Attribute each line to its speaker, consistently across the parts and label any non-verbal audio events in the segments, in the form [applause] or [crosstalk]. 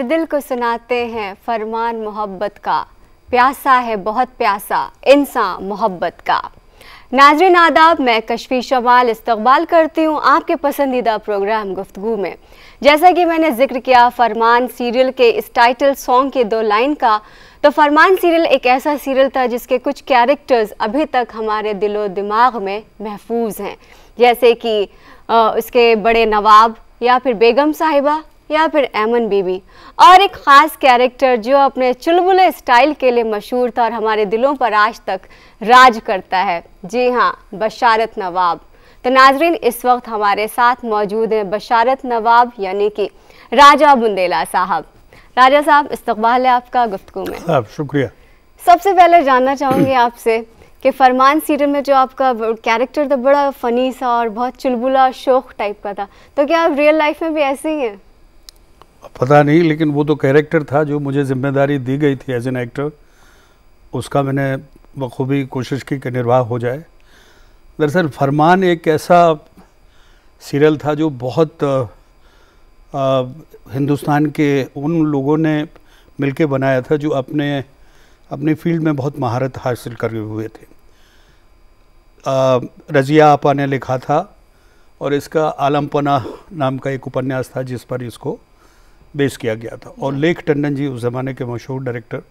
Speaker 1: हर दिल को सुनाते हैं फरमान मोहब्बत का। प्यासा है, बहुत प्यासा इंसान मोहब्बत का। नाजरीन आदाब, मैं कशफी शवाल इस्तकबाल करती हूँ आपके पसंदीदा प्रोग्राम गुफ्तु में। जैसा कि मैंने ज़िक्र किया, फरमान सीरियल के इस टाइटल सॉन्ग के दो लाइन का तो फरमान सीरियल एक ऐसा सीरियल था जिसके कुछ कैरेक्टर्स अभी तक हमारे दिलो दिमाग में महफूज हैं। जैसे कि उसके बड़े नवाब या फिर बेगम साहिबा या फिर एमन बीबी। और एक ख़ास कैरेक्टर जो अपने चुलबुले स्टाइल के लिए मशहूर था और हमारे दिलों पर आज तक राज करता है। जी हाँ बशारत नवाब। तो नाजरीन इस वक्त हमारे साथ मौजूद हैं बशारत नवाब यानी कि राजा बुंदेला साहब। राजा साहब इस्तकबाल है आपका गुफ्तु में।
Speaker 2: आप शुक्रिया।
Speaker 1: सबसे पहले जानना चाहूँगी आपसे कि फरमान सीरियल में जो आपका कैरेक्टर था बड़ा फ़नी सा और बहुत चुलबुला शौक टाइप का था। तो क्या आप रियल लाइफ में भी ऐसे ही हैं?
Speaker 2: पता नहीं लेकिन वो तो कैरेक्टर था जो मुझे ज़िम्मेदारी दी गई थी एज एन एक्टर उसका मैंने बखूबी कोशिश की कि निर्वाह हो जाए। दरअसल फरमान एक ऐसा सीरियल था जो बहुत आ, हिंदुस्तान के उन लोगों ने मिलके बनाया था जो अपने अपने फ़ील्ड में बहुत महारत हासिल करे हुए थे। आ, रज़िया आपा ने लिखा था और इसका आलमपना नाम का एक उपन्यास था जिस पर इसको बेस किया गया था। और लेख टंडन जी उस ज़माने के मशहूर डायरेक्टर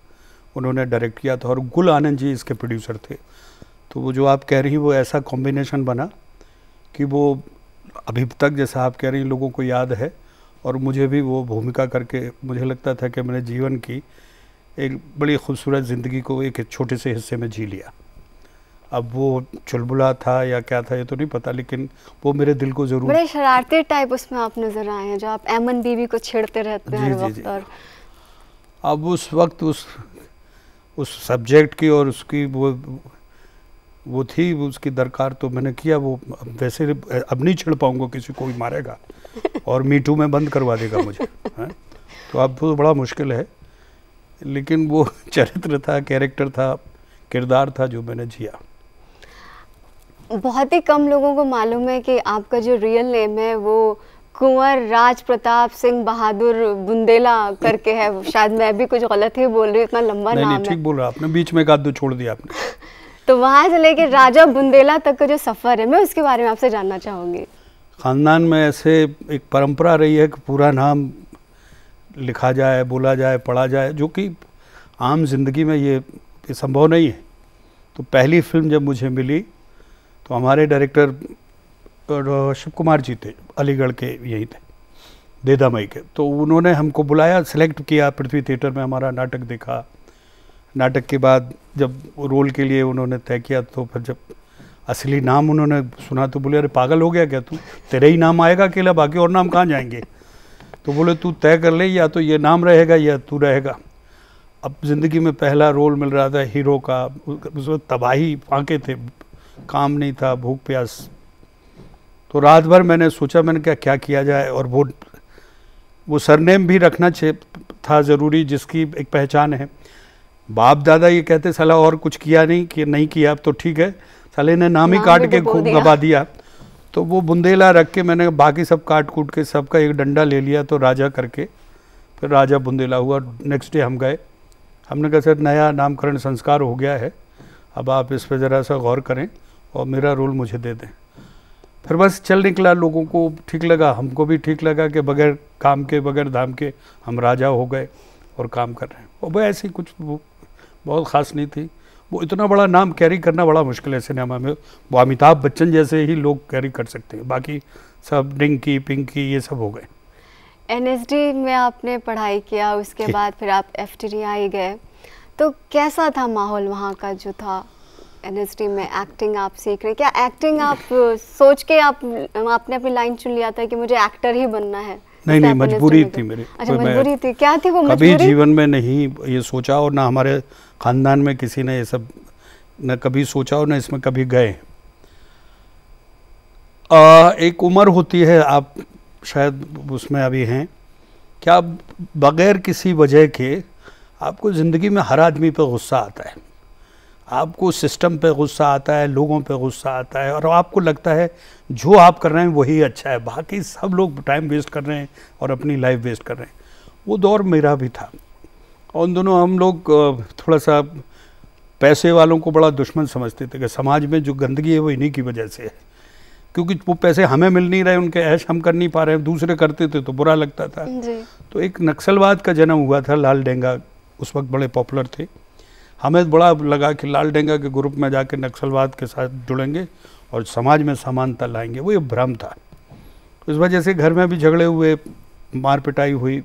Speaker 2: उन्होंने डायरेक्ट किया था और गुल आनंद जी इसके प्रोड्यूसर थे। तो वो जो आप कह रही वो ऐसा कॉम्बिनेशन बना कि वो अभी तक जैसा आप कह रही लोगों को याद है और मुझे भी वो भूमिका करके मुझे लगता था कि मैंने जीवन की एक बड़ी खूबसूरत ज़िंदगी को एक छोटे से हिस्से में जी लिया। अब वो चुलबुला था या क्या था ये तो नहीं पता लेकिन वो मेरे दिल को ज़रूर
Speaker 1: बड़े शरारती टाइप उसमें आप नज़र आए हैं जो आप एमन बीवी को छेड़ते रहते हैं हर वक्त और
Speaker 2: अब उस वक्त उस उस सब्जेक्ट की और उसकी वो वो थी उसकी दरकार तो मैंने किया वो वैसे अब नहीं छिड़ पाऊँगा किसी को भी मारेगा [laughs] और मीटू में बंद करवा देगा मुझे है? तो अब तो बड़ा मुश्किल है लेकिन वो [laughs] चरित्र था कैरेक्टर था किरदार था जो मैंने जिया
Speaker 1: बहुत ही कम लोगों को मालूम है कि आपका जो रियल नेम है वो कुंवर राज प्रताप सिंह बहादुर बुंदेला करके है। शायद मैं भी कुछ गलत ही बोल रही हूँ इतना लंबा
Speaker 2: नहीं,
Speaker 1: नाम
Speaker 2: नहीं, ठीक बोल रहा आपने बीच में एक छोड़ दिया आपने। [laughs]
Speaker 1: तो वहाँ से लेके राजा बुंदेला तक का जो सफ़र है मैं उसके बारे में आपसे जानना चाहूँगी।
Speaker 2: ख़ानदान में ऐसे एक परंपरा रही है कि पूरा नाम लिखा जाए बोला जाए पढ़ा जाए जो कि आम ज़िंदगी में ये संभव नहीं है। तो पहली फ़िल्म जब मुझे मिली तो हमारे डायरेक्टर शिव कुमार जी थे, अलीगढ़ के यहीं थे देदा मई के। तो उन्होंने हमको बुलाया सेलेक्ट किया, पृथ्वी थिएटर में हमारा नाटक देखा। नाटक के बाद जब रोल के लिए उन्होंने तय किया तो फिर जब असली नाम उन्होंने सुना तो बोले, अरे, पागल हो गया क्या तू? तेरे ही नाम आएगा अकेला, बाकी और नाम कहाँ जाएँगे? तो बोले, तू तय कर ले, या तो ये नाम रहेगा, या तू रहेगा। अब ज़िंदगी में पहला रोल मिल रहा था हीरो का उस वक्त तबाही, फाँके थे काम नहीं था भूख प्यास। तो रात भर मैंने सोचा मैंने क्या क्या किया जाए? और वो वो सरनेम भी रखना था ज़रूरी जिसकी एक पहचान है। बाप दादा ये कहते सलाह और कुछ किया नहीं कि नहीं किया अब तो ठीक है। साले ने नाम ही काट के खूब दबा दिया। तो वो बुंदेला रख के मैंने बाकी सब काट कूट के सबका एक डंडा ले लिया तो राजा करके। फिर राजा बुंदेला हुआ। नेक्स्ट डे हम गए। हमने कहा सर नया नामकरण संस्कार हो गया है। अब आप इस पर ज़रा सा गौर करें। और मेरा रोल मुझे दे दें। फिर बस चल निकला लोगों को ठीक लगा हमको भी ठीक लगा कि बगैर काम के बगैर धाम के हम राजा हो गए और काम कर रहे हैं। और वह ऐसी कुछ बहुत ख़ास नहीं थी। वो इतना बड़ा नाम कैरी करना बड़ा मुश्किल है सिनेमा में। वो अमिताभ बच्चन जैसे ही लोग कैरी कर सकते हैं। बाकी सब डिंकी पिंकी ये सब हो गए।
Speaker 1: एनएसडी में आपने पढ़ाई किया उसके बाद फिर आप एफ़ गए। तो कैसा था माहौल वहाँ का जो था? एनएसटी में एक्टिंग आप सीख रहे क्या एक्टिंग आप सोच के आप आपने अपनी लाइन चुन लिया था कि मुझे एक्टर ही बनना है?
Speaker 2: नहीं नहीं मजबूरी थी। मेरी।
Speaker 1: अच्छा मजबूरी थी। क्या थी वो
Speaker 2: कभी जीवन में नहीं ये सोचा और ना हमारे खानदान में किसी ने ये सब न कभी सोचा और न इसमें कभी गए। आ, एक उम्र होती है आप शायद उसमें अभी हैं। क्या बगैर किसी वजह के आपको ज़िंदगी में हर आदमी पे गुस्सा आता है? आपको सिस्टम पे गुस्सा आता है लोगों पे गुस्सा आता है और आपको लगता है जो आप कर रहे हैं वही अच्छा है। बाकी सब लोग टाइम वेस्ट कर रहे हैं और अपनी लाइफ वेस्ट कर रहे हैं। वो दौर मेरा भी था। और उन दोनों हम लोग थोड़ा सा पैसे वालों को बड़ा दुश्मन समझते थे कि समाज में जो गंदगी है वो इन्हीं की वजह से है। क्योंकि वो पैसे हमें मिल नहीं रहे उनके ऐश हम कर नहीं पा रहे हैं दूसरे करते थे तो बुरा लगता था।
Speaker 1: जी।
Speaker 2: तो एक नक्सलवाद का जन्म हुआ था लाल डेंगा उस वक्त बड़े पॉपुलर थे। हमें बड़ा लगा कि लाल डेंगा के ग्रुप में जाके नक्सलवाद के साथ जुड़ेंगे और समाज में समानता लाएँगे। वो ये भ्रम था। इस वजह से घर में भी झगड़े हुए मार पिटाई हुई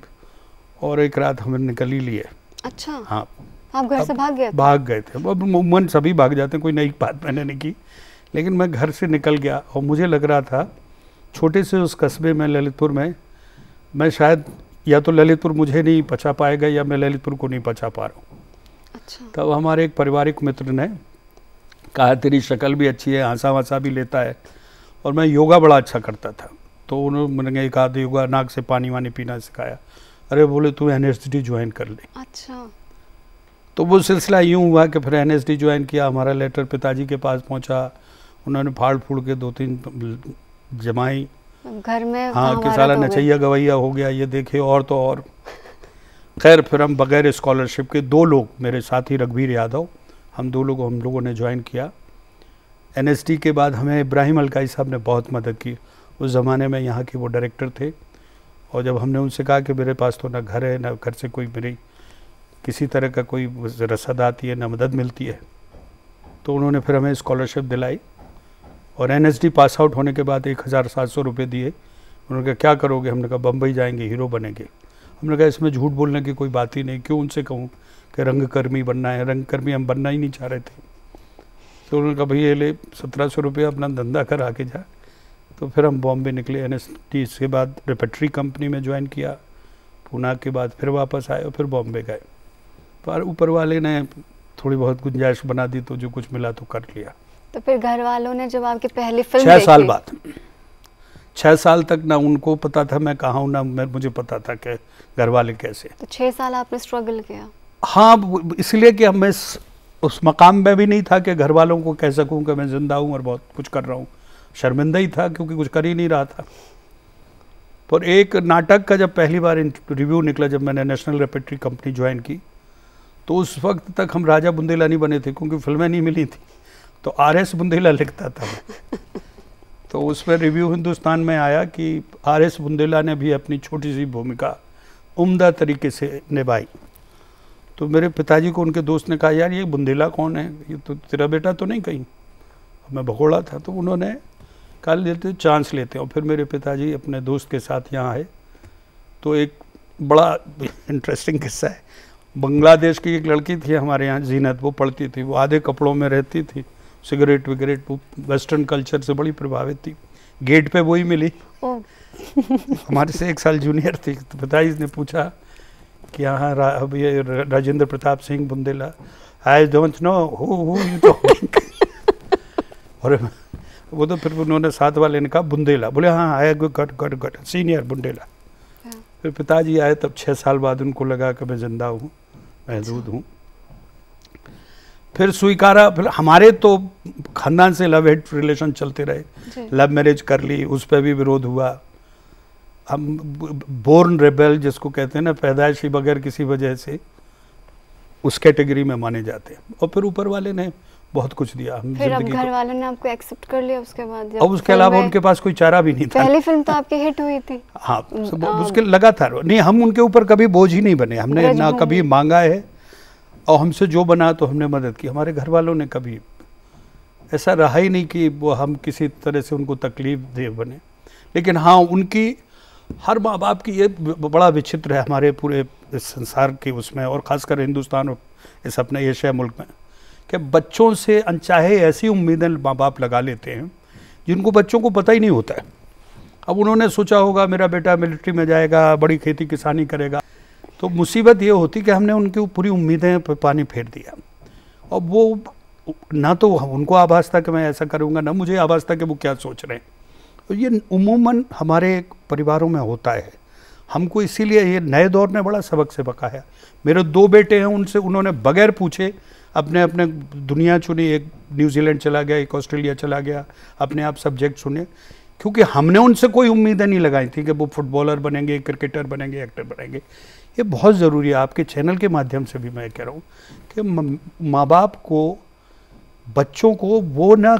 Speaker 2: और एक रात हमें निकल ही लिए।
Speaker 1: अच्छा।
Speaker 2: हाँ।
Speaker 1: आप घर से भाग गए
Speaker 2: भाग गए थे। अब उमूमन सभी भाग जाते हैं कोई नई बात मैंने नहीं की। लेकिन मैं घर से निकल गया और मुझे लग रहा था छोटे से उस कस्बे में ललितपुर में मैं शायद या तो ललितपुर मुझे नहीं पचा पाएगा या मैं ललितपुर को नहीं पचा पा रहा हूँ।
Speaker 1: अच्छा।
Speaker 2: तब हमारे एक पारिवारिक मित्र ने कहा तेरी शक्ल भी अच्छी है हंसा वंसा भी लेता है और मैं योगा बड़ा अच्छा करता था। तो उन्होंने मैंने एक आध योगा नाक से पानी वानी पीना सिखाया। अरे बोले तू एन ज्वाइन कर ले।
Speaker 1: अच्छा।
Speaker 2: तो वो सिलसिला यूँ हुआ कि फिर एन ज्वाइन किया हमारा लेटर पिताजी के पास पहुँचा उन्होंने फाड़ फूड़ के दो तीन जमाई।
Speaker 1: घर में
Speaker 2: हाँ कि साला नचैया गवैया हो गया ये देखे और तो और। खैर, फिर हम बगैर स्कॉलरशिप के दो लोग, मेरे साथी रघुवीर यादव, हम दो लोग, हम लोगों ने ज्वाइन किया। एन के बाद हमें इब्राहिम अलकाई साहब ने बहुत मदद की। उस ज़माने में यहाँ के वो डायरेक्टर थे। और जब हमने उनसे कहा कि मेरे पास तो ना घर है, ना घर से कोई मेरी, किसी तरह का कोई रसद आती है, ना मदद मिलती है तो उन्होंने फिर हमें स्कॉलरशिप दिलाई। और एन पास आउट होने के बाद एक हज़ार सात सौ रुपये दिए। उन्होंने कहा, क्या करोगे? हमने कहा, बम्बई जाएँगे, हीरो बनेंगे। हमने कहा इसमें झूठ बोलने की कोई बात ही नहीं क्यों उनसे कहूँ कि रंगकर्मी बनना है? रंगकर्मी हम बनना ही नहीं चाह रहे थे। तो उन्होंने कहा भैया ले सत्रह सौ रुपये अपना धंधा करा के जा। तो फिर हम बॉम्बे निकले। एन एस टी इसके बाद रिपेट्री कंपनी में ज्वाइन किया। पूना के बाद फिर वापस आए और फिर बॉम्बे गए। पर ऊपर वाले ने थोड़ी बहुत गुंजाइश बना दी तो जो कुछ मिला तो कर लिया।
Speaker 1: तो फिर घर वालों ने जब आपकी पहली फ़िल्म
Speaker 2: छः साल बाद। छः साल तक ना उनको पता था मैं कहाँ हूँ ना मैं मुझे पता था कि घर वाले कैसे
Speaker 1: तो छह साल आपने स्ट्रगल किया?
Speaker 2: हाँ इसलिए कि मैं इस- उस मकाम में भी नहीं था कि घर वालों को कह सकूँ कि मैं ज़िंदा हूँ और बहुत कुछ कर रहा हूँ। शर्मिंदा ही था क्योंकि कुछ कर ही नहीं रहा था। पर एक नाटक का जब पहली बार रिव्यू निकला जब मैंने नेशनल रेपेट्री कंपनी ज्वाइन की तो उस वक्त तक हम राजा बुंदेला नहीं बने थे क्योंकि फ़िल्में नहीं मिली थी। तो आर एस बुंदेला लिखता था मैं। तो उसमें रिव्यू हिंदुस्तान में आया कि आर एस बुंदेला ने भी अपनी छोटी सी भूमिका उम्दा तरीके से निभाई। तो मेरे पिताजी को उनके दोस्त ने कहा, यार, ये बुंदेला कौन है? ये तो तेरा बेटा तो नहीं कहीं? मैं भगोड़ा था तो उन्होंने कहा, लेते चांस लेते हैं। और फिर मेरे पिताजी अपने दोस्त के साथ यहाँ आए। तो एक बड़ा इंटरेस्टिंग किस्सा है। बांग्लादेश की एक लड़की थी हमारे यहाँ, जीनत, वो पढ़ती थी, वो आधे कपड़ों में रहती थी। सिगरेट विगरेट वो वेस्टर्न कल्चर से बड़ी प्रभावित थी। गेट पे वही मिली। [laughs] हमारे से एक साल जूनियर थी तो पिताजी ने पूछा कि यहाँ रा, अब ये Rajendra Pratap Singh Bundela I don't know who who you talking और वो तो फिर उन्होंने साथ वाले ने कहा बुंदेला। बोले हाँ आई गट गट गट सीनियर बुंदेला।
Speaker 1: हाँ।
Speaker 2: फिर पिताजी आए तब छः साल बाद उनको लगा कि मैं ज़िंदा हूँ महदूद हूँ। फिर स्वीकारा फिर हमारे तो खानदान से लव हेट रिलेशन चलते रहे। लव मैरिज कर ली उस पर भी विरोध हुआ। हम बोर्न रेबल जिसको कहते हैं ना पैदाइशी बगैर किसी वजह से उस कैटेगरी में माने जाते हैं। और फिर ऊपर वाले ने बहुत कुछ दिया। हम
Speaker 1: फिर अब घर
Speaker 2: को
Speaker 1: वालों ने आपको एक्सेप्ट कर लिया उसके बाद
Speaker 2: और उसके अलावा उनके पास कोई चारा भी नहीं था।
Speaker 1: पहली फ़िल्म तो आपकी हिट हुई थी।
Speaker 2: हाँ उसके लगातार। नहीं हम उनके ऊपर कभी बोझ ही नहीं बने। हमने ना कभी मांगा है और हमसे जो बना तो हमने मदद की। हमारे घर वालों ने कभी ऐसा रहा ही नहीं कि वो हम किसी तरह से उनको तकलीफ़ दे बने। लेकिन हाँ उनकी हर माँ बाप की ये बड़ा विचित्र है हमारे पूरे संसार के उसमें और ख़ासकर हिंदुस्तान और इस अपने एशिया मुल्क में कि बच्चों से अनचाहे ऐसी उम्मीदें माँ बाप लगा लेते हैं जिनको बच्चों को पता ही नहीं होता है। अब उन्होंने सोचा होगा, मेरा बेटा मिलिट्री में जाएगा, बड़ी खेती किसानी करेगा। तो मुसीबत ये होती कि हमने उनकी पूरी उम्मीदें पे, पानी फेर दिया। और वो ना तो उनको आभास था कि मैं ऐसा करूँगा, ना मुझे आभास था कि वो क्या सोच रहे हैं। और ये उमूमन हमारे परिवारों में होता है। हमको इसीलिए ये नए दौर ने बड़ा सबक से बकाया मेरे दो बेटे हैं, उनसे, उन्होंने बगैर पूछे अपने अपने दुनिया चुनी, एक न्यूजीलैंड चला गया, एक ऑस्ट्रेलिया चला गया, अपने आप सब्जेक्ट चुने। क्योंकि हमने उनसे कोई उम्मीदें नहीं लगाई थी कि वो फुटबॉलर बनेंगे क्रिकेटर बनेंगे एक्टर बनेंगे। ये बहुत ज़रूरी है। आपके चैनल के माध्यम से भी मैं कह रहा हूँ कि माँ बाप को, बच्चों को वो ना,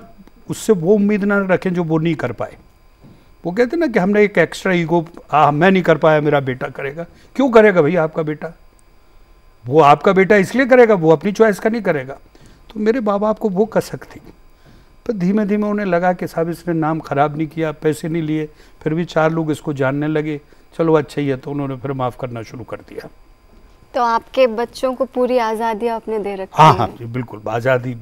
Speaker 2: उससे वो उम्मीद ना रखें जो वो नहीं कर पाए। वो कहते ना कि हमने एक एक्स्ट्रा ईगो आ, मैं नहीं कर पाया, मेरा बेटा करेगा। क्यों करेगा भैया आपका बेटा? वो आपका बेटा इसलिए करेगा, वो अपनी चॉइस का नहीं करेगा। तो मेरे माँ बाप को वो कसक थी। पर धीमे धीमे उन्हें लगा कि साहब इसने नाम ख़राब नहीं किया पैसे नहीं लिए फिर भी चार लोग इसको जानने लगे। चलो अच्छा ही है तो उन्होंने फिर माफ़ करना शुरू कर दिया।
Speaker 1: तो आपके बच्चों को पूरी आज़ादी आपने दे रखी
Speaker 2: हाँ हाँ? जी बिल्कुल आज़ादी।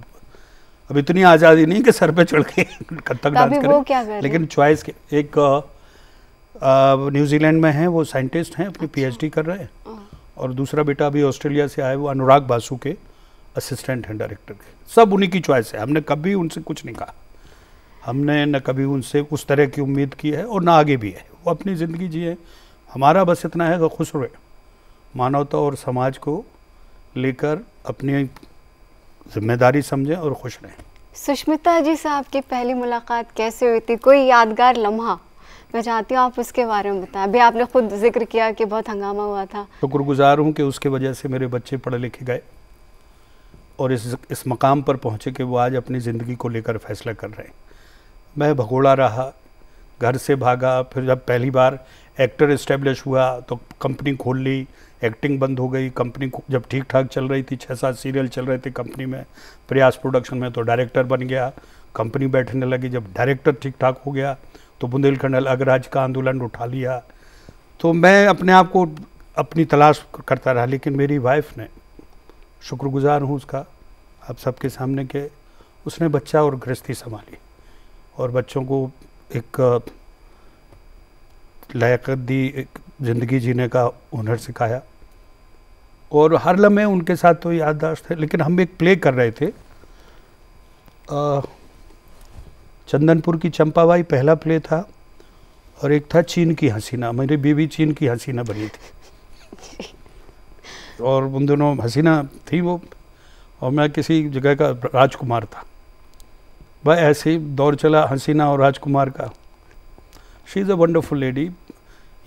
Speaker 2: अब इतनी आज़ादी नहीं कि सर पे चढ़ के [laughs] कथक डांस
Speaker 1: करें।
Speaker 2: लेकिन चॉइस के एक न्यूजीलैंड में है वो साइंटिस्ट हैं अपनी पीएचडी कर रहे हैं। हाँ। और दूसरा बेटा अभी ऑस्ट्रेलिया से आया वो अनुराग बासु के। असिस्टेंट हैं डायरेक्टर के। सब उन्हीं की चॉइस है। हमने कभी उनसे कुछ नहीं कहा। हमने न कभी उनसे उस तरह की उम्मीद की है और ना आगे भी है। वो अपनी ज़िंदगी जिए। हमारा बस इतना है कि खुश रहे। मानवता और समाज को लेकर अपनी ज़िम्मेदारी समझें और खुश रहें।
Speaker 1: सुष्मिता जी से आपकी पहली मुलाकात कैसे हुई थी? कोई यादगार लम्हा? मैं चाहती हूँ आप उसके बारे में बताएँ। अभी आपने खुद ज़िक्र किया कि बहुत हंगामा हुआ था।
Speaker 2: शुक्रगुजार हूँ कि उसके वजह से मेरे बच्चे पढ़े लिखे गए। और इस इस मकाम पर पहुँचे कि वो आज अपनी ज़िंदगी को लेकर फैसला कर रहे हैं। मैं भगोड़ा रहा, घर से भागा, फिर जब पहली बार एक्टर इस्टेब्लिश हुआ तो कंपनी खोल ली एक्टिंग बंद हो गई कंपनी जब ठीक ठाक चल रही थी छः सात सीरियल चल रहे थे कंपनी में, प्रयास प्रोडक्शन में तो डायरेक्टर बन गया कंपनी बैठने लगी, जब डायरेक्टर ठीक ठाक हो गया तो बुंदेलखंड अलग राज्य का आंदोलन उठा लिया। तो मैं अपने आप को अपनी तलाश करता रहा, लेकिन मेरी वाइफ ने शुक्रगुजार हूँ उसका आप सबके सामने के उसने बच्चा और गृहस्थी संभाली और बच्चों को एक लायकत दी एक ज़िंदगी जीने का हुनर सिखाया। और हर लम्हे उनके साथ तो याददाश्त है लेकिन हम एक प्ले कर रहे थे। आ, चंदनपुर की चंपाबाई पहला प्ले था और एक था चीन की हसीना मेरी बीवी चीन की हसीना बनी थी। और उन दोनों हसीना थी वो, और मैं किसी जगह का राजकुमार था। वह ऐसे ही दौर चला हसीना और राजकुमार का। She is a wonderful lady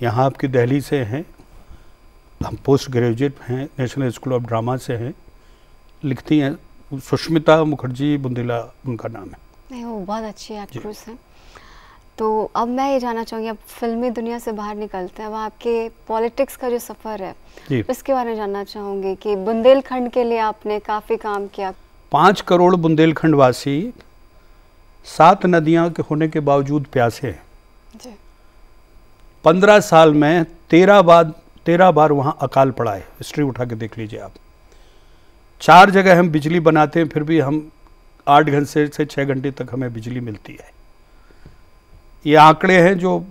Speaker 2: यहाँ आपकी दिल्ली से हैं। हम पोस्ट ग्रेजुएट हैं नेशनल स्कूल ऑफ़ ड्रामा से हैं। लिखती हैं सुष्मिता मुखर्जी बुंदेला, उनका नाम है।
Speaker 1: नहीं, वो बहुत अच्छी एक्ट्रेस हैं। तो अब मैं ये जानना चाहूँगी अब फिल्मी दुनिया से बाहर निकलते हैं अब आपके पॉलिटिक्स का जो सफ़र है इसके बारे में जानना चाहूँगी कि बुंदेलखंड के लिए आपने काफ़ी काम किया।
Speaker 2: पाँच करोड़ बुंदेलखंड वासी सात नदियाँ के होने के बावजूद प्यासे हैं। पंद्रह साल में तेरह बार तेरह बार वहाँ अकाल पड़ा है। हिस्ट्री उठा के देख लीजिए आप। चार जगह हम बिजली बनाते हैं फिर भी हम आठ घंटे से छः घंटे तक हमें बिजली मिलती है। ये आंकड़े हैं जो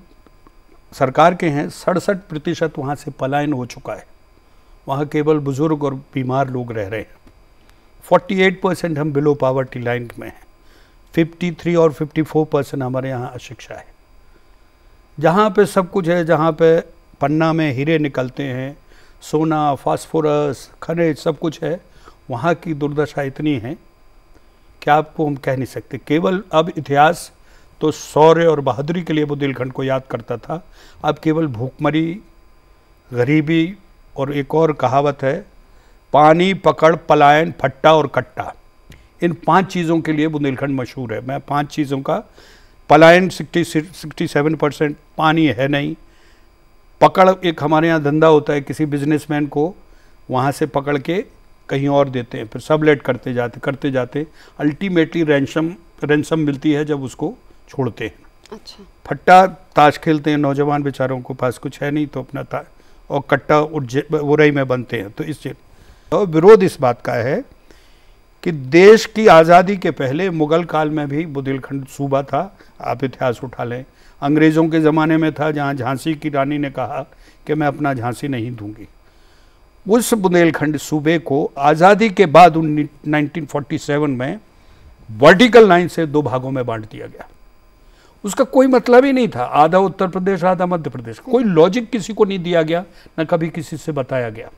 Speaker 2: सरकार के हैं, सड़सठ प्रतिशत वहाँ से पलायन हो चुका है। वहाँ केवल बुज़ुर्ग और बीमार लोग रह रहे हैं। 48 परसेंट हम बिलो पावर्टी लाइन में हैं। 53 और 54 परसेंट हमारे यहाँ अशिक्षा है। जहाँ पे सब कुछ है, जहाँ पे पन्ना में हीरे निकलते हैं, सोना, फास्फोरस, खनिज सब कुछ है, वहाँ की दुर्दशा इतनी है कि आपको हम कह नहीं सकते। केवल अब इतिहास तो शौर्य और बहादुरी के लिए बुंदेलखंड को याद करता था। अब केवल भूखमरी, गरीबी और एक और कहावत है, पानी, पकड़, पलायन, फट्टा और कट्टा। इन पाँच चीज़ों के लिए बुंदेलखंड मशहूर है। मैं पाँच चीज़ों का, पलायन सिक्सटी सिक्सटी सेवन परसेंट, पानी है नहीं। पकड़ एक हमारे यहाँ धंधा होता है, किसी बिजनेसमैन को वहाँ से पकड़ के कहीं और देते हैं, फिर सब लेट करते जाते करते जाते, अल्टीमेटली रैंसम रैंसम मिलती है जब उसको छोड़ते हैं। अच्छा। फट्टा ताश खेलते हैं नौजवान बेचारों को पास कुछ है नहीं तो अपना ता और कट्टा उरई में बनते हैं तो इस तो विरोध इस बात का है कि देश की आज़ादी के पहले मुगल काल में भी बुंदेलखंड सूबा था आप इतिहास उठा लें। अंग्रेज़ों के ज़माने में था जहाँ झांसी की रानी ने कहा कि मैं अपना झांसी नहीं दूँगी। उस बुंदेलखंड सूबे को आज़ादी के बाद 1947 में वर्टिकल लाइन से दो भागों में बांट दिया गया। उसका कोई मतलब ही नहीं था। आधा उत्तर प्रदेश, आधा मध्य प्रदेश। कोई लॉजिक किसी को नहीं दिया गया, न कभी किसी से बताया गया।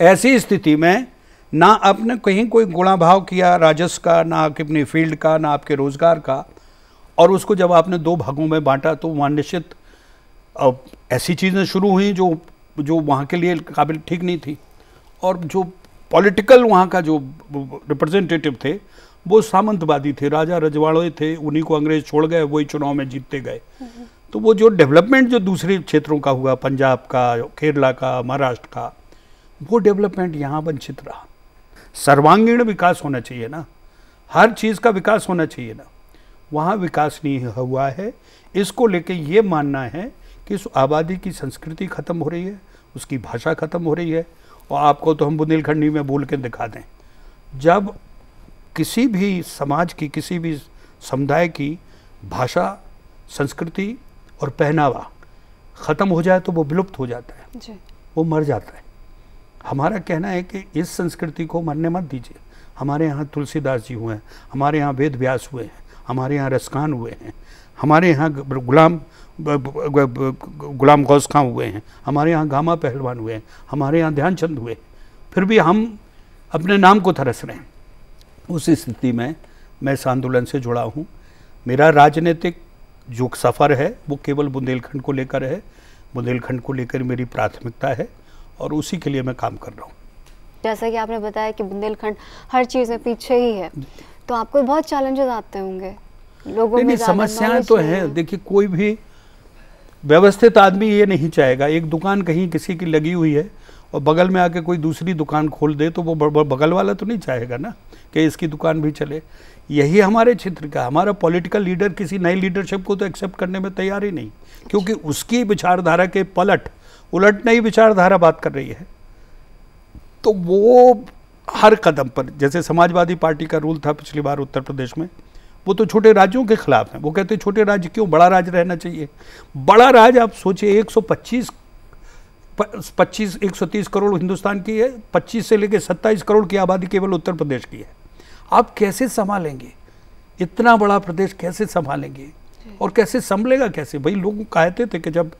Speaker 2: ऐसी स्थिति में ना आपने कहीं कोई गुणा भाव किया राजस्व का, ना आपके अपनी फ़ील्ड का, ना आपके रोज़गार का, और उसको जब आपने दो भागों में बांटा तो वहाँ निश्चित ऐसी चीज़ें शुरू हुई जो जो वहाँ के लिए काबिल ठीक नहीं थी। और जो पॉलिटिकल वहाँ का जो रिप्रेजेंटेटिव थे वो सामंतवादी थे, राजा रजवाड़े थे, उन्हीं को अंग्रेज़ छोड़ गए, वही चुनाव में जीतते गए। तो वो जो डेवलपमेंट जो दूसरे क्षेत्रों का हुआ, पंजाब का, केरला का, महाराष्ट्र का, वो डेवलपमेंट यहाँ वंचित रहा। सर्वांगीण विकास होना चाहिए ना। हर चीज़ का विकास होना चाहिए ना। वहाँ विकास नहीं हुआ है। इसको लेके ये मानना है कि इस आबादी की संस्कृति खत्म हो रही है, उसकी भाषा खत्म हो रही है, और आपको तो हम बुंदेलखंडी में बोल के दिखा दें। जब किसी भी समाज की किसी भी समुदाय की भाषा संस्कृति और पहनावा ख़त्म हो जाए तो वो विलुप्त हो जाता है। जी। वो मर जाता है। हमारा कहना है कि इस संस्कृति को मरने मत दीजिए। हमारे यहाँ तुलसीदास जी हुए हैं हमारे यहाँ वेद व्यास हुए हैं हमारे यहाँ रसखान हुए हैं हमारे यहाँ गुलाम गुलाम गौस खां हुए हैं हमारे यहाँ गामा पहलवान हुए हैं हमारे यहाँ ध्यानचंद हुए फिर भी हम अपने नाम को तरस रहे हैं। उस स्थिति में मैं इस आंदोलन से जुड़ा हूँ। मेरा राजनीतिक जो सफ़र है वो केवल बुंदेलखंड को लेकर है। बुंदेलखंड को लेकर मेरी प्राथमिकता है और उसी के लिए मैं काम कर रहा हूँ।
Speaker 1: जैसा कि आपने बताया कि बुंदेलखंड हर चीज़ में पीछे ही है तो आपको बहुत चैलेंजेस आते होंगे
Speaker 2: लोगों में समस्याएँ तो हैं। देखिए कोई भी व्यवस्थित आदमी ये नहीं चाहेगा। एक दुकान कहीं किसी की लगी हुई है और बगल में आके कोई दूसरी दुकान खोल दे तो वो बगल वाला तो नहीं चाहेगा ना। कि इसकी दुकान भी चले। यही हमारे क्षेत्र का, हमारा पॉलिटिकल लीडर किसी नई लीडरशिप को तो एक्सेप्ट करने में तैयार ही नहीं, क्योंकि उसकी विचारधारा के पलट, उलट नई विचारधारा बात कर रही है। तो वो हर कदम पर, जैसे समाजवादी पार्टी का रूल था पिछली बार उत्तर प्रदेश में, वो तो छोटे राज्यों के खिलाफ हैं। वो कहते हैं छोटे राज्य क्यों, बड़ा राज्य रहना चाहिए। बड़ा राज्य आप सोचिए 125 25 130 करोड़ हिंदुस्तान की है 25 से लेकर 27 करोड़ की आबादी केवल उत्तर प्रदेश की है। आप कैसे संभालेंगे? इतना बड़ा प्रदेश कैसे संभालेंगे? और कैसे संभलेगा कैसे? भाई लोग कहते थे कि जब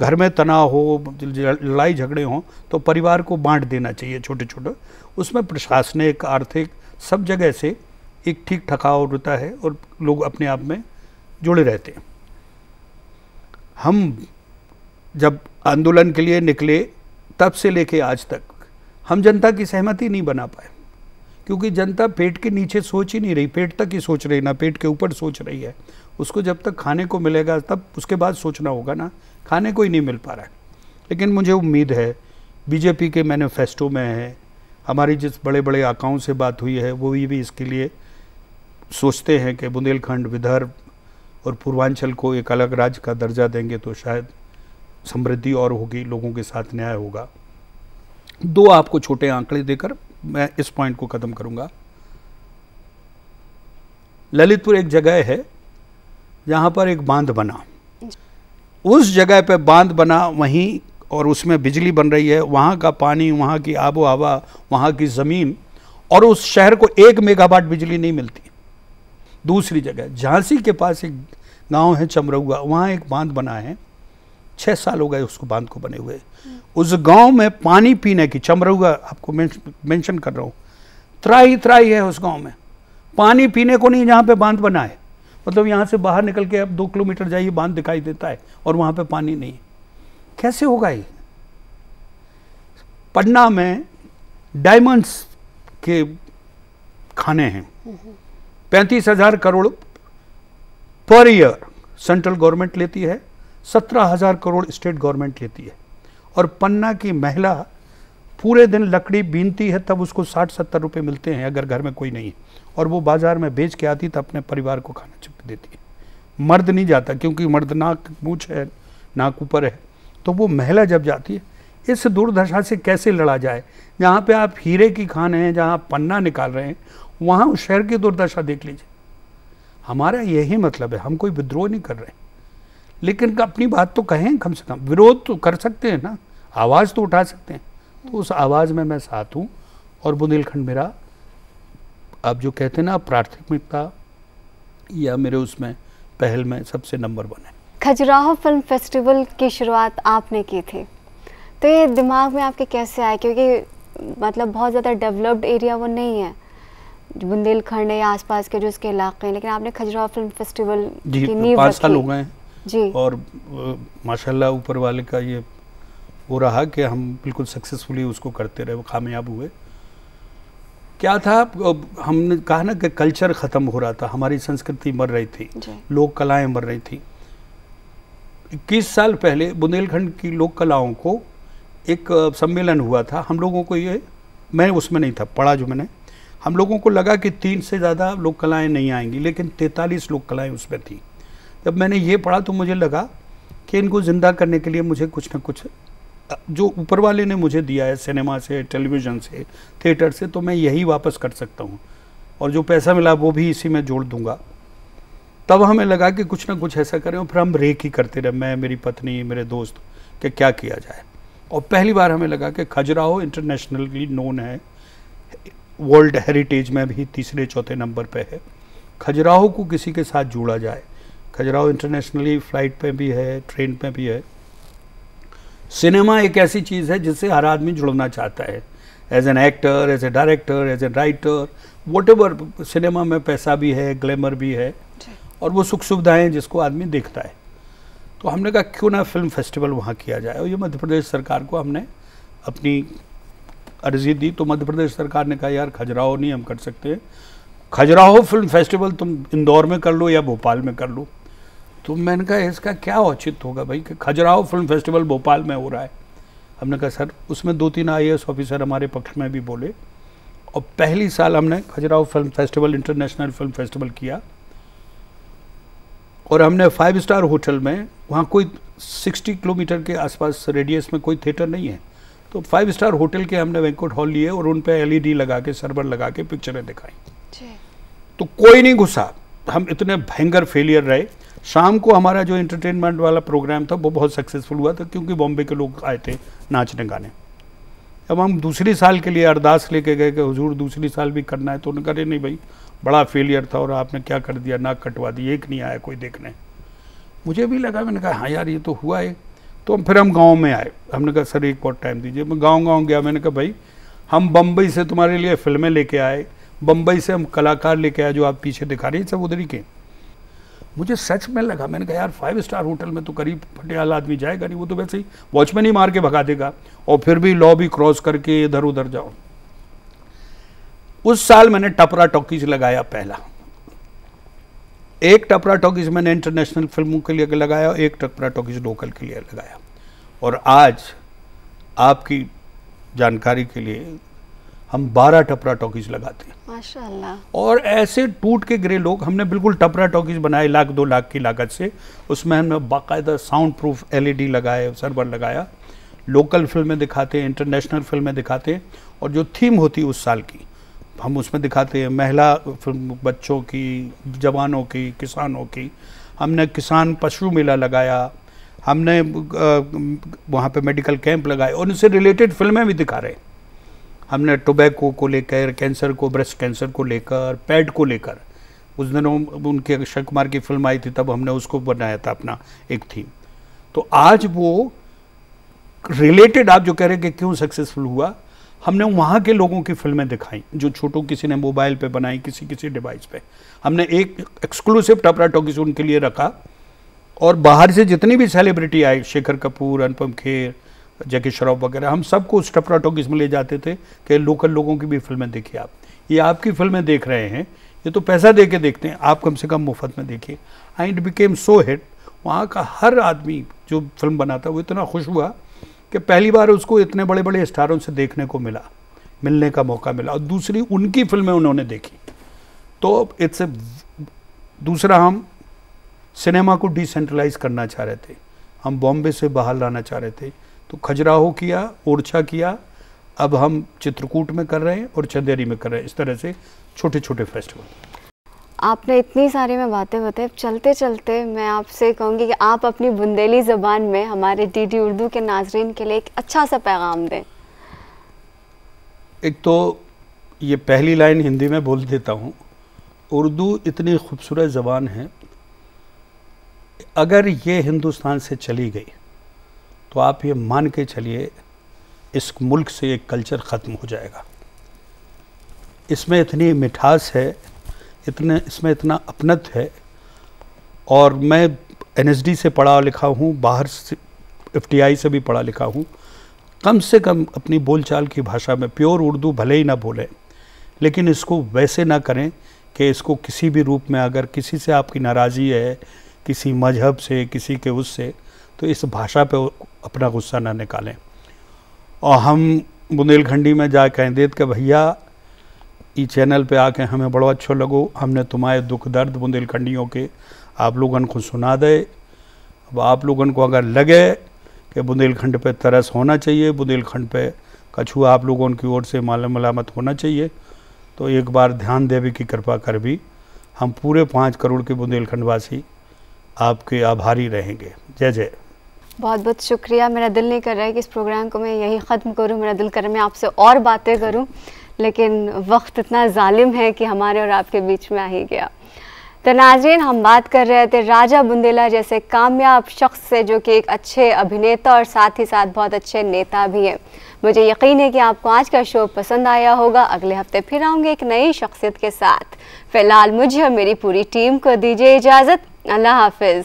Speaker 2: घर में तनाव हो लड़ाई झगड़े हों तो परिवार को बांट देना चाहिए छोटे छोटे उसमें प्रशासनिक आर्थिक सब जगह से एक ठीक ठकाव होता है और लोग अपने आप में जुड़े रहते हैं। हम जब आंदोलन के लिए निकले तब से लेके आज तक हम जनता की सहमति नहीं बना पाए। क्योंकि जनता पेट के नीचे सोच ही नहीं रही पेट तक ही सोच रही ना पेट के ऊपर सोच रही है। उसको जब तक खाने को मिलेगा तब उसके बाद सोचना होगा ना। खाने को ही नहीं मिल पा रहा है। लेकिन मुझे उम्मीद है बीजेपी के मैनिफेस्टो में है हमारी जिस बड़े बड़े आकाओं से बात हुई है वो भी, भी इसके लिए सोचते हैं कि बुंदेलखंड विदर्भ और पूर्वांचल को एक अलग राज्य का दर्जा देंगे तो शायद समृद्धि और होगी लोगों के साथ न्याय होगा। दो आपको छोटे आंकड़े देकर मैं इस पॉइंट को ख़त्म करूँगा। ललितपुर एक जगह है, जहाँ पर एक बाँध बना। उस जगह पे बाँध बना, वहीं और उसमें बिजली बन रही है। वहाँ का पानी, वहाँ की आबो हवा वहाँ की ज़मीन और उस शहर को एक मेगावाट बिजली नहीं मिलती। दूसरी जगह, झांसी के पास एक गाँव है चमरौआ वहाँ एक बाँध बना है। छः साल हो गए उसको बाँध को बने हुए। उस गाँव में पानी पीने की चमरौआ आपको मेंशन कर रहा हूँ त्राई त्राई है उस गाँव में। पानी पीने को नहीं जहाँ पे बाँध बना है। मतलब यहाँ से बाहर निकल के अब दो किलोमीटर जाइए, बाँध दिखाई देता है और वहाँ पे पानी नहीं। कैसे होगा ये? पटना में डायमंड्स के खाने हैं। पैंतीस हज़ार crore per year central government लेती है। सत्रह हज़ार करोड़ स्टेट गवर्नमेंट लेती है। और पन्ना की महिला पूरे दिन लकड़ी बीनती है, तब उसको साठ सत्तर रुपये मिलते हैं अगर घर में कोई नहीं है। और वो बाज़ार में बेच के आती तो अपने परिवार को खाना चुप देती है। मर्द नहीं जाता, क्योंकि मर्द नाक मूछ है, नाक ऊपर है। तो वो महिला जब जाती है, इस दुर्दशा से कैसे लड़ा जाए? जहाँ पे आप हीरे की खान हैं, जहाँ आप पन्ना निकाल रहे हैं, वहाँ उस शहर की दुर्दशा देख लीजिए। हमारा यही मतलब है, हम कोई विद्रोह नहीं कर रहे। लेकिन अपनी बात तो कहें कम से कम। विरोध तो कर सकते हैं ना। आवाज़ तो उठा सकते हैं। तो उस आवाज़ में मैं साथ हूँ और बुंदेलखंड मेरा आप जो कहते हैं ना प्राथमिकता या मेरे उसमें पहल में सबसे नंबर वन है।
Speaker 1: खजुराहो फ़िल्म फेस्टिवल की शुरुआत आपने की थी। तो ये दिमाग में आपके कैसे आए? क्योंकि मतलब बहुत ज़्यादा डेवलप्ड एरिया वो नहीं है बुंदेलखंड है या आसपास के जो उसके इलाके हैं। लेकिन आपने खजुराहो फ़िल्म फेस्टिवल
Speaker 2: जी पाँच साल हो गए हैं।
Speaker 1: जी।
Speaker 2: और माशाल्लाह ऊपर वाले का ये वो रहा कि हम बिल्कुल सक्सेसफुली उसको करते रहे वो कामयाब हुए। क्या था हमने कहा ना कि कल्चर ख़त्म हो रहा था हमारी संस्कृति मर रही थी लोक कलाएँ मर रही थी। इक्कीस साल पहले बुंदेलखंड की लोक कलाओं को एक सम्मेलन हुआ था। हम लोगों को ये मैं उसमें नहीं था पढ़ा जो मैंने। हम लोगों को लगा कि तीन से ज़्यादा लोक कलाएँ नहीं आएँगी लेकिन तैंतालीस लोक कलाएँ उसमें थी। जब मैंने ये पढ़ा तो मुझे लगा कि इनको ज़िंदा करने के लिए मुझे कुछ ना कुछ, जो ऊपर वाले ने मुझे दिया है सिनेमा से, टेलीविज़न से, थिएटर से तो मैं यही वापस कर सकता हूँ। और जो पैसा मिला वो भी इसी में जोड़ दूँगा। तब हमें लगा कि कुछ ना कुछ ऐसा करें और फिर हम रेक ही करते रहे, मैं, मेरी पत्नी, मेरे दोस्त, कि क्या किया जाए। और पहली बार हमें लगा कि खजुराहो इंटरनेशनली नोन है वर्ल्ड हेरिटेज में भी तीसरे, चौथे नंबर पे है। खजुराहो को किसी के साथ जोड़ा जाए खजुराहो इंटरनेशनली फ़्लाइट पे भी है ट्रेन पे भी है। सिनेमा एक ऐसी चीज़ है जिससे हर आदमी जुड़ना चाहता है। As an actor as a director as a writer whatever cinema में पैसा भी है ग्लैमर भी है और वो सुख सुविधाएँ जिसको आदमी देखता है। तो हमने कहा क्यों ना फ़िल्म फेस्टिवल वहाँ किया जाए? और ये मध्य प्रदेश सरकार को हमने अपनी अर्जी दी। तो मध्य प्रदेश सरकार ने कहा यार खजुराहो नहीं हम कर सकते। खजुराहो फ़िल्म फेस्टिवल तुम इंदौर में कर लो या भोपाल में कर लो। तो मैंने कहा इसका क्या औचित होगा भाई कि खजुराहो फ़िल्म फेस्टिवल भोपाल में हो रहा है। हमने कहा सर उसमें दो तीन आई ऑफिसर हमारे पक्ष में भी बोले और पहली साल हमने Khajuraho film festival international film festival किया और हमने फाइव स्टार होटल में वहाँ कोई 60 किलोमीटर के आसपास रेडियस में कोई थिएटर नहीं है। तो फाइव स्टार होटल के हमने बैंकुट हॉल लिए और उन पे एलईडी लगा के सर्वर लगा के पिक्चरें दिखाई। तो कोई नहीं घुसा। हम इतने भयंकर फेलियर रहे। शाम को हमारा जो एंटरटेनमेंट वाला प्रोग्राम था, वो बहुत सक्सेसफुल हुआ था, क्योंकि बॉम्बे के लोग आए थे नाचने गाने। अब हम दूसरी साल के लिए अरदास लेके गए कि हुजूर दूसरी साल भी करना है तो उन्होंने कहा नहीं भाई, बड़ा फेलियर था और आपने क्या कर दिया, नाक कटवा दी, एक नहीं आया कोई देखने। मुझे भी लगा, मैंने कहा हाँ यार, ये तो हुआ है। तो फिर हम गाँव में आए। हमने कहा, सर, एक बहुत टाइम दीजिए। मैं गाँव गाँव गया, मैंने कहा, भाई, हम बम्बई से तुम्हारे लिए फ़िल्में लेके आए बम्बई से हम कलाकार लेके आए, जो आप पीछे दिखा रहे हैं सब उधर ही के मुझे सच में लगा, मैंने कहा, यार फाइव स्टार होटल में तो करीब फटेहाल आदमी जाएगा नहीं, वो तो वैसे ही वॉचमैन ही मार के भगा देगा और फिर भी लॉबी क्रॉस करके इधर उधर जाओ. उस साल मैंने टपरा टॉकीज लगाया पहला। एक टपरा टॉकीज मैंने इंटरनेशनल फ़िल्मों के लिए लगाया, एक टपरा टॉकीज लोकल के लिए लगाया। और आज आपकी जानकारी के लिए हम 12 टपरा टॉकीज लगाते हैं।
Speaker 1: माशाल्लाह।
Speaker 2: और ऐसे टूट के गिरे लोग हमने बिल्कुल टपरा टॉकीज बनाए लाख दो लाख की लागत से। उसमें हमने बाकायदा साउंड प्रूफ एलईडी लगाए सर्वर लगाया। लोकल फ़िल्में दिखाते हैं इंटरनेशनल फ़िल्में दिखाते। हैं और जो थीम होती है उस साल की हम उसमें दिखाते हैं। महिला फ़िल्म बच्चों की जवानों की किसानों की। हमने किसान पशु मेला लगाया। हमने वहाँ पे मेडिकल कैंप लगाए। और उनसे रिलेटेड फ़िल्में भी दिखा रहे हैं। हमने टोबैको को लेकर, कैंसर को, ब्रेस्ट कैंसर को लेकर, पैड को लेकर, उस दिनों उनके अक्षय कुमार की फ़िल्म आई थी, तब हमने उसको बनाया था अपना एक थीम तो आज वो रिलेटेड आप जो कह रहे हैं कि क्यों सक्सेसफुल हुआ, हमने वहाँ के लोगों की फ़िल्में दिखाई, जो छोटो किसी ने मोबाइल पे बनाई, किसी किसी डिवाइस पे। हमने एक एक्सक्लूसिव टपरा टॉकीज उनके लिए रखा, और बाहर से जितनी भी सेलिब्रिटी आई, शेखर कपूर, अनुपम खेर जैकी श्रॉफ वगैरह, हम सबको उस टपरा टॉकीज में ले जाते थे कि लोकल लोगों की भी फ़िल्में देखिए आप। ये आपकी फ़िल्में देख रहे हैं, ये तो पैसा दे के देखते हैं, आप कम से कम मुफ़्त में देखिए। एंड बिकेम सो हिट वहाँ का हर आदमी जो फ़िल्म बनाता, वो इतना खुश हुआ कि पहली बार उसको इतने बड़े बड़े स्टारों से देखने को मिला, मिलने का मौका मिला, और दूसरी उनकी फ़िल्में उन्होंने देखी। तो इट्स ए दूसरा हम सिनेमा को डिसेंट्रलाइज करना चाह रहे थे। हम बॉम्बे से बाहर लाना चाह रहे थे। तो खजुराहो किया ओरछा किया अब हम चित्रकूट में कर रहे हैं और चंदेरी में कर रहे हैं। इस तरह से छोटे छोटे फेस्टिवल
Speaker 1: आपने इतनी सारी में बातें बताई। चलते चलते मैं आपसे कहूँगी कि आप अपनी बुंदेली ज़बान में हमारे डीडी उर्दू के नाजरन के लिए एक अच्छा सा पैगाम दें।
Speaker 2: एक तो ये पहली लाइन हिंदी में बोल देता हूँ। उर्दू इतनी खूबसूरत ज़बान है अगर ये हिंदुस्तान से चली गई तो आप ये मान के चलिए, इस मुल्क से एक कल्चर ख़त्म हो जाएगा। इसमें इतनी मिठास है, इतने, इसमें इतना अपनत है, और मैं एनएसडी से पढ़ा लिखा हूँ, बाहर से एफटीआई से भी पढ़ा लिखा हूँ। कम से कम अपनी बोलचाल की भाषा में, प्योर उर्दू भले ही ना बोलें, लेकिन इसको वैसे ना करें कि इसको किसी भी रूप में अगर किसी से आपकी नाराज़ी है, किसी मज़हब से, किसी के उससे तो इस भाषा पे अपना गुस्सा ना निकालें। और हम बुंदेलखंडी में जा कहें देते कि भैया, ई चैनल पे आके हमें बड़ा अच्छा लगो, हमने तुम्हारे दुख दर्द बुंदेलखंडियों के आप लोगन को सुना दे। अब आप लोगन को अगर लगे कि बुंदेलखंड पे तरस होना चाहिए, बुंदेलखंड पे कछुआ आप लोगों की ओर से माल मलामत होना चाहिए तो एक बार ध्यान देवे की कृपा कर भी हम पूरे पाँच करोड़ के बुंदेलखंड वासी आपके आभारी रहेंगे। जय जय।
Speaker 1: बहुत बहुत शुक्रिया। मेरा दिल नहीं कर रहा है कि इस प्रोग्राम को मैं यही ख़त्म करूँ। मेरा दिल कर रहा है मैं आपसे और बातें करूँ। लेकिन वक्त इतना जालिम है कि हमारे और आपके बीच में आ ही गया। तो नाजरीन, हम बात कर रहे थे राजा बुंदेला जैसे कामयाब शख्स से, जो कि एक अच्छे अभिनेता और साथ ही साथ बहुत अच्छे नेता भी हैं। मुझे यकीन है कि आपको आज का शो पसंद आया होगा। अगले हफ़्ते फिर आऊँगे एक नई शख्सियत के साथ। फ़िलहाल मुझे और मेरी पूरी टीम को दीजिए इजाज़त। अल्लाह हाफिज़।